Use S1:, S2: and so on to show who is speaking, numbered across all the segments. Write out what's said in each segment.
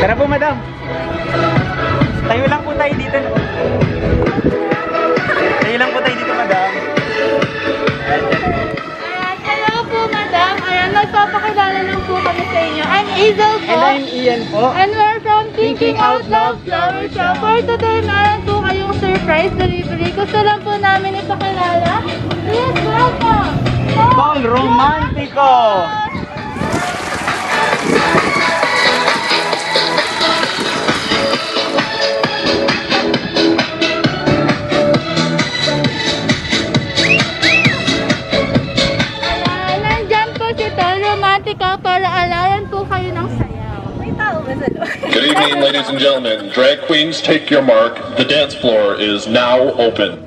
S1: Tara po, madam. Tayo lang po tayo dito. Tayo lang po tayo dito, madam.
S2: Ayan, hello po, madam. Ayan, nagpapakilala lang po kami sa inyo. I'm Hazel po.
S1: And I'm Ian po.
S2: And we're from Thinking Out Loud Flower Shop. For today, meron po kayong surprise delivery. Gusto lang po namin ipakilala. Please welcome!
S1: Paul Romantico.
S2: Ayan,
S3: Good evening, ladies and gentlemen. Drag queens, take your mark. The dance floor is now open.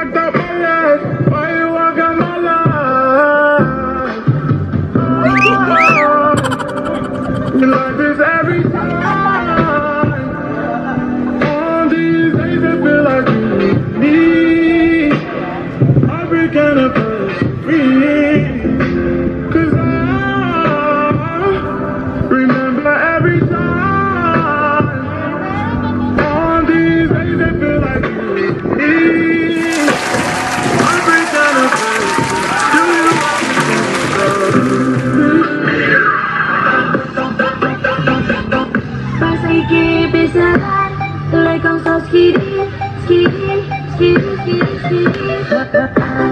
S4: I
S5: like the bullet. Thank you.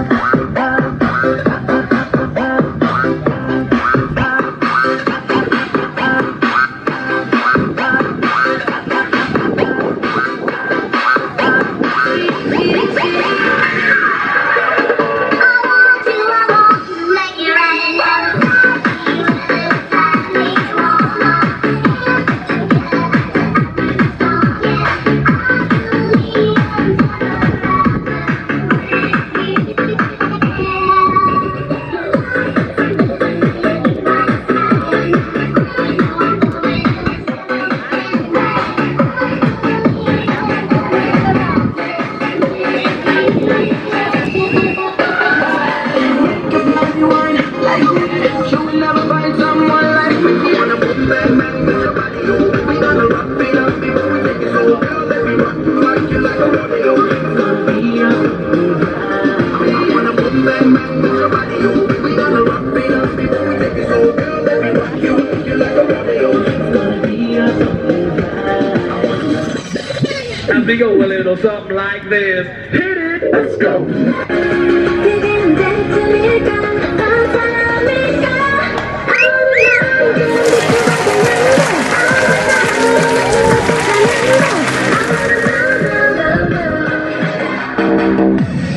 S4: something like this. Hit it, let's go.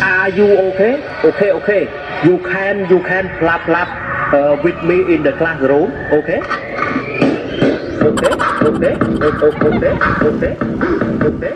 S6: Are you okay? Okay, okay. You can, you can clap, clap uh, with me in the classroom, okay? Okay, okay, okay, okay, okay. Okay,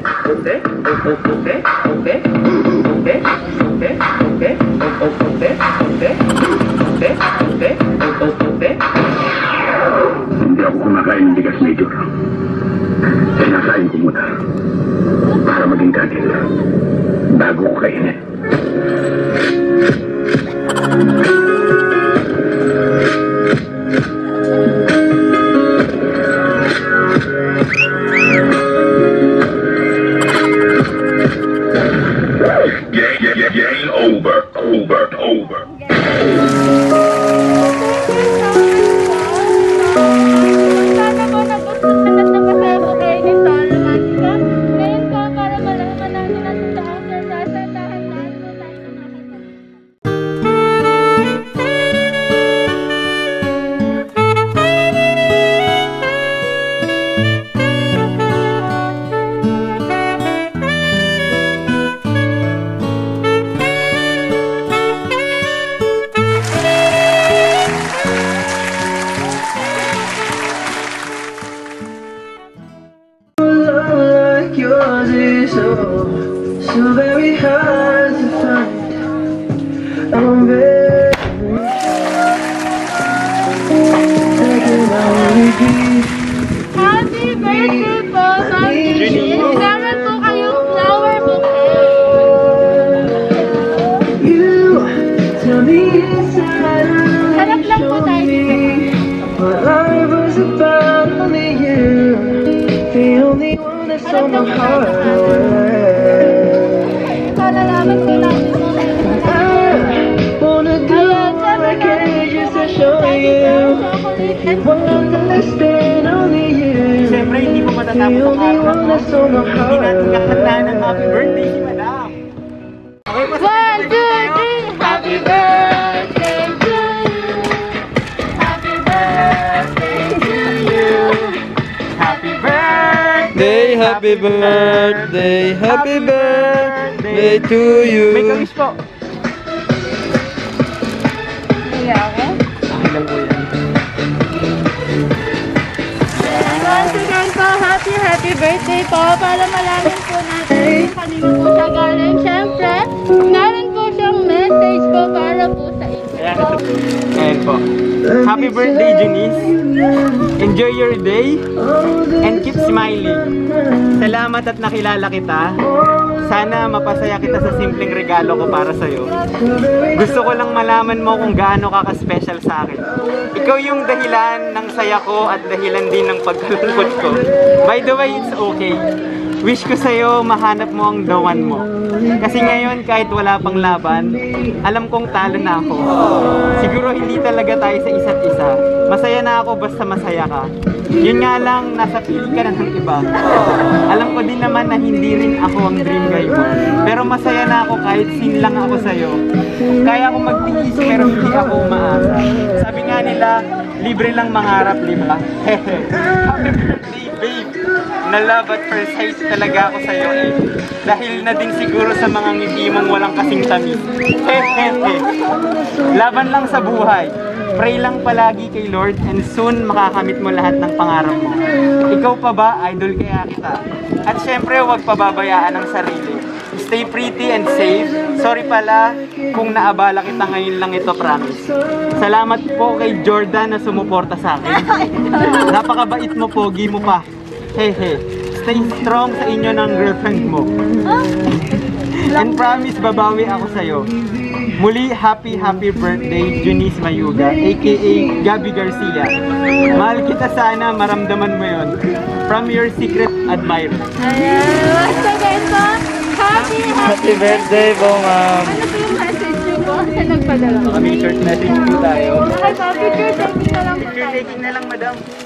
S6: so, so very hard to find. I'm very I'll repeat.
S2: Happy birthday po, Ma'am Gigi. Meron po kayong flower bouquet.
S6: You tell me inside
S2: Harap lang po tayo dito.
S6: on
S2: the highway.
S6: I wanna do all I can just to show you. If you want to understand, only.
S1: Siyempre, hindi
S6: mo
S1: matatapos ang araw. Hindi natin kakanta ng happy birthday.
S2: Happy birthday, happy birthday to you.
S1: May kawish po.
S2: Kaya ako?
S1: Okay lang po yan.
S2: Once again po, happy, happy birthday po. Para malaman po natin kung kanino po siya galing. Siyempre, meron po siyang message po para po sa inyo.
S1: Ayan. Ayan po. Happy birthday, Junice. Enjoy your day and keep smiling. Salamat at nakilala kita. Sana mapasaya kita sa simpleng regalo ko para sa'yo. Gusto ko lang malaman mo kung gaano ka ka-special sa akin. Ikaw yung dahilan ng saya ko at dahilan din ng pagkalungkot ko. By the way, it's okay. Wish ko sa'yo mahanap mo ang one mo. Kasi ngayon kahit wala pang laban, alam kong talo na ako. Siguro hindi talaga tayo sa isa't isa. Masaya na ako basta masaya ka. Yun nga lang, nasa pili ka na ng iba. Alam ko din naman na hindi rin ako ang dream guy mo. Pero masaya na ako kahit sin lang ako sa'yo. Kaya ako magtiis pero hindi ako umaasa. Sabi nga nila, libre lang mangarap, di ba? Happy birthday, babe! Na love at first sight talaga ako sa'yo eh. Dahil na din siguro sa mga ngiti mong walang kasing tamis. Laban lang sa buhay. Pray lang palagi kay Lord and soon makakamit mo lahat ng pangarap mo. Ikaw pa ba, idol kaya kita? At syempre, huwag pababayaan ang sarili. Stay pretty and safe. Sorry pala kung naabala kita ngayon lang ito, promise. Salamat po kay Jordan na sumuporta sa akin. Napakabait mo, pogi mo pa. Hey, hey. Stay strong sa inyo ng girlfriend mo. And promise, babawi ako sa'yo. Muli, happy, happy birthday, Junice Mayuga, aka Gabby Garcia. Mahal kita sana, maramdaman mo yon. From your secret admirer.
S2: Ayan, again po, happy, happy,
S7: Happy birthday po, ma'am.
S2: Ano po yung message niyo po sa nagpadala?
S1: Kami short message po tayo.
S2: Okay po, picture taking na lang po
S1: Picture
S2: tayo.
S1: taking na lang, madam.